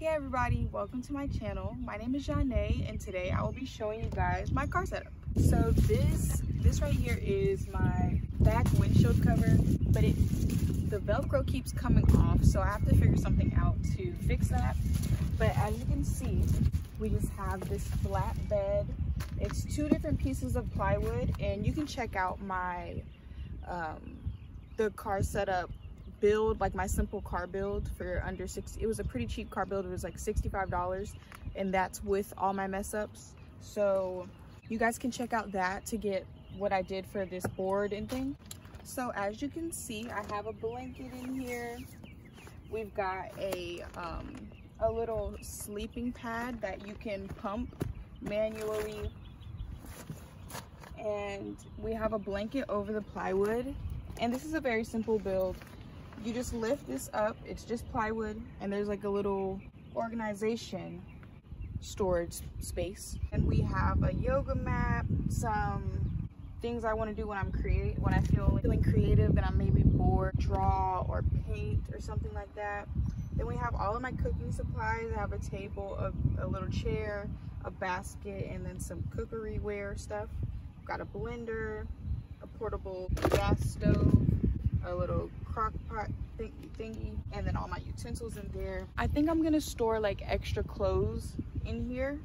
Hey everybody, welcome to my channel. My name is Janae and today I will be showing you guys my car setup. So this this right here is my back windshield cover, but it the velcro keeps coming off so I have to figure something out to fix that. But as you can see, we just have this flat bed. It's two different pieces of plywood and you can check out my um, the car setup build like my simple car build for under six it was a pretty cheap car build it was like 65 dollars and that's with all my mess ups so you guys can check out that to get what i did for this board and thing. So as you can see i have a blanket in here. We've got a um a little sleeping pad that you can pump manually. And we have a blanket over the plywood. And this is a very simple build you just lift this up. It's just plywood and there's like a little organization storage space. And we have a yoga mat some things i want to do when i'm create when i feel feeling creative and i'm maybe bored draw or paint or something like that. Then we have all of my cooking supplies. I have a table a, a little chair a basket and then some cookery ware stuff. Got a blender a portable gas stove a little crock pot thingy thingy and then all my utensils in there. I think i'm gonna store like extra clothes in here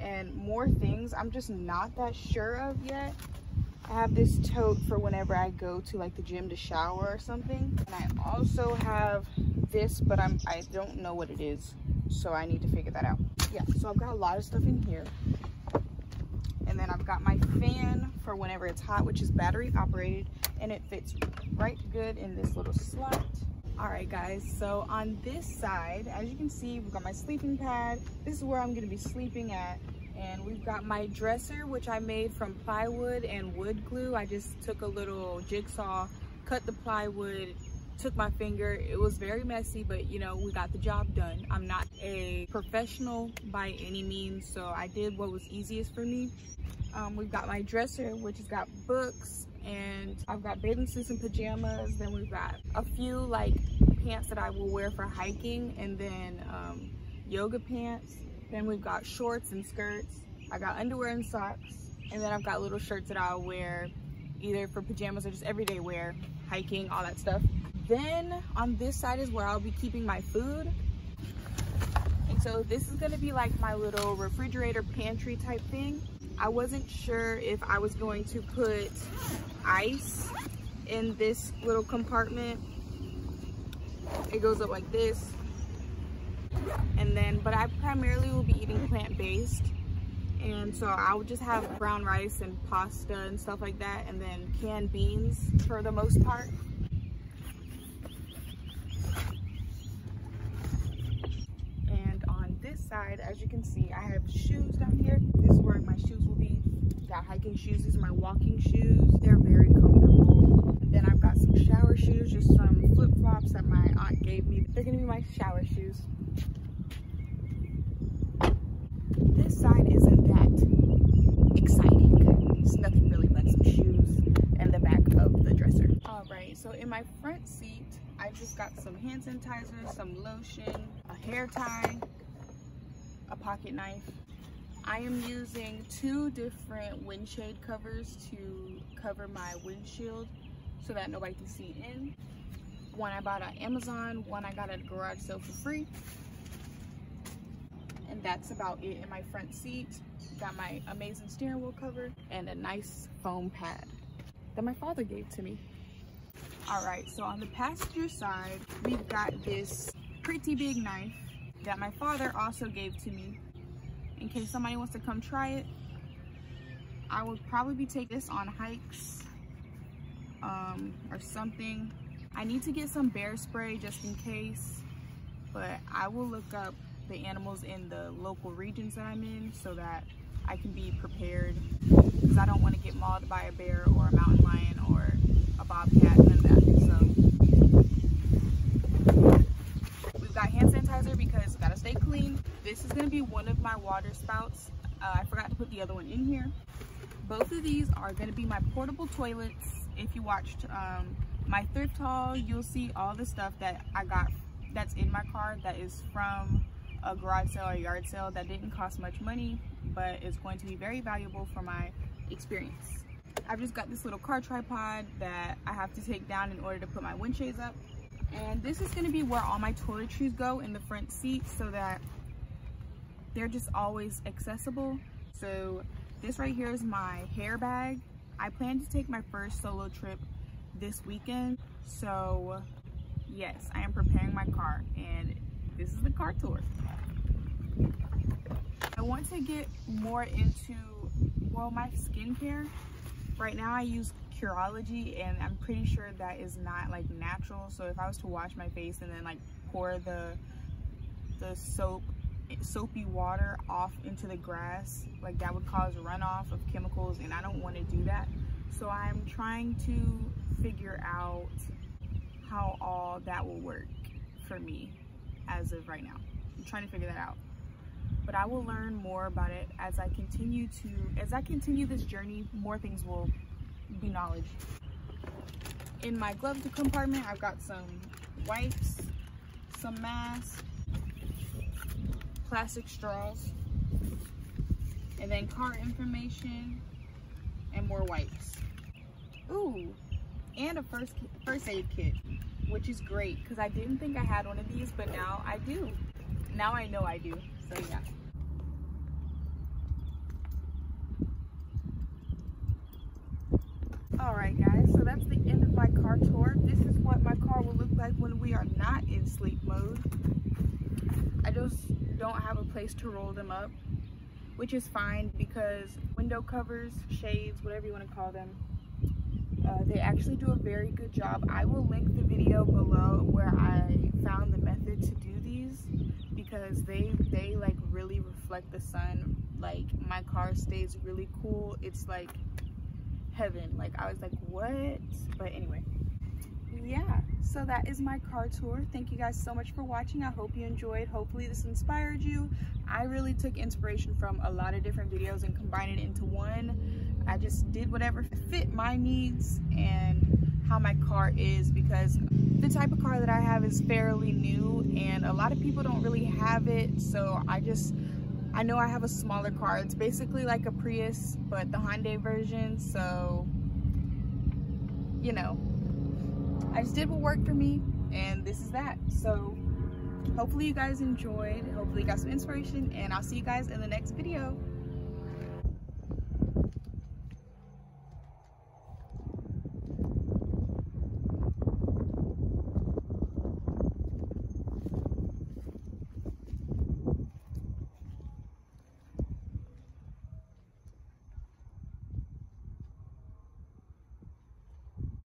and more things. I'm just not that sure of yet. I have this tote for whenever i go to like the gym to shower or something. And i also have this but i'm i don't know what it is so i need to figure that out. Yeah so i've got a lot of stuff in here and then I've got my fan for whenever it's hot which is battery operated and it fits right good in this little slot. All right guys so on this side as you can see we've got my sleeping pad. This is where I'm gonna be sleeping at. And we've got my dresser which I made from plywood and wood glue. I just took a little jigsaw cut the plywood took my finger. It was very messy but you know we got the job done. I'm not a professional by any means so i did what was easiest for me um, we've got my dresser which has got books and i've got bathing suits and pajamas. Then we've got a few like pants that i will wear for hiking and then um, yoga pants. Then we've got shorts and skirts. I got underwear and socks. And then i've got little shirts that i'll wear either for pajamas or just everyday wear hiking all that stuff. Then on this side is where I'll be keeping my food. And so this is gonna be like my little refrigerator pantry type thing. I wasn't sure if I was going to put ice in this little compartment. It goes up like this. And then, but I primarily will be eating plant-based. And so I would just have brown rice and pasta and stuff like that. And then canned beans for the most part. And on this side, as you can see, I have shoes down here. This is where my shoes will be. Got hiking shoes. These are my walking shoes. They're very comfortable. And then I've got some shower shoes, just some flip-flops that my aunt gave me. They're gonna be my shower shoes. This side isn't that exciting. It's nothing really but some shoes and the back of the dresser. All right, so in my front seat, I just got some hand sanitizer, some lotion, a hair tie, a pocket knife. I am using two different windshade covers to cover my windshield so that nobody can see in. One I bought on Amazon, one I got at a garage sale for free. And that's about it in my front seat. Got my amazing steering wheel cover and a nice foam pad that my father gave to me. All right, so on the passenger side, we've got this pretty big knife that my father also gave to me in case somebody wants to come try it. I would probably be taking this on hikes um, or something. I need to get some bear spray just in case, but I will look up the animals in the local regions that I'm in so that I can be prepared because I don't want to get mauled by a bear or a mountain lion or a bobcat, none of that. So we've got hand sanitizer because gotta stay clean. Gonna be one of my water spouts. Uh, I forgot to put the other one in here. Both of these are gonna be my portable toilets. If you watched um, my thrift haul, you'll see all the stuff that I got that's in my car that is from a garage sale or yard sale that didn't cost much money, but it's going to be very valuable for my experience. I've just got this little car tripod that I have to take down in order to put my windshades up. And this is gonna be where all my toiletries go in the front seat so that they're just always accessible. So this right here is my hair bag. I plan to take my first solo trip this weekend. So yes, I am preparing my car and this is the car tour. I want to get more into, well, my skincare. Right now I use Curology and I'm pretty sure that is not like natural. So if I was to wash my face and then like pour the the soap soapy water off into the grass, like that would cause runoff of chemicals and I don't want to do that. So I'm trying to figure out how all that will work for me as of right now. I'm trying to figure that out. But I will learn more about it as I continue to, as I continue this journey, more things will be knowledge. In my glove compartment, I've got some wipes, some masks, plastic straws, and then car information, and more wipes. Ooh, and a first first aid kit, which is great because I didn't think I had one of these, but now I do. Now I know I do, so yeah. Alright guys, so that's the end of my car tour. This is what my car will look like when we are not in sleep mode. I just don't have a place to roll them up, which is fine because window covers, shades, whatever you want to call them, uh, they actually do a very good job. I will link the video below where I found the method to do these because they they like really reflect the sun. Like my car stays really cool. It's like heaven. Like I was like, what? But anyway, yeah. So that is my car tour. Thank you guys so much for watching. I hope you enjoyed. Hopefully this inspired you. I really took inspiration from a lot of different videos and combined it into one I just did whatever fit my needs and how my car is because the type of car that I have is fairly new and a lot of people don't really have it so I just I know I have a smaller car it's basically like a Prius but the Hyundai version so you know I just did what worked for me and this is that. So hopefully you guys enjoyed. Hopefully you got some inspiration and I'll see you guys in the next video